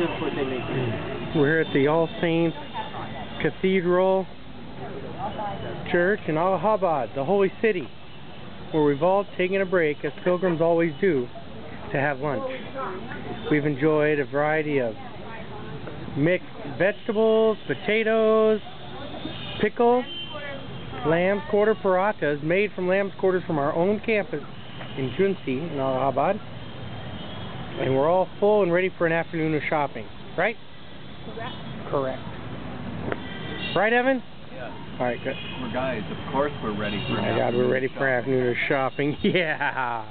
It. We're here at the All Saints Cathedral Church in Allahabad, the holy city, where we've all taken a break, as pilgrims always do, to have lunch. We've enjoyed a variety of mixed vegetables, potatoes, pickles, lamb's quarter parathas made from lamb's quarters from our own campus in Jhunsi in Allahabad. And we're all full and ready for an afternoon of shopping, right? Correct. Right, Evan? Yeah. All right, good. We're guys, of course we're ready Oh for my God, we're ready for an afternoon of shopping. Yeah.